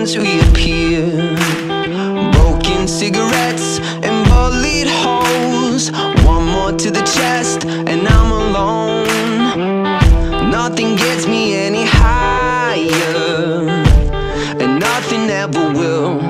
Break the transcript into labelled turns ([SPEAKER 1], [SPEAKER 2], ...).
[SPEAKER 1] ones reappear Broken cigarettes and bullet holes One more to the chest and I'm alone. Nothing gets me any higher. And nothing ever will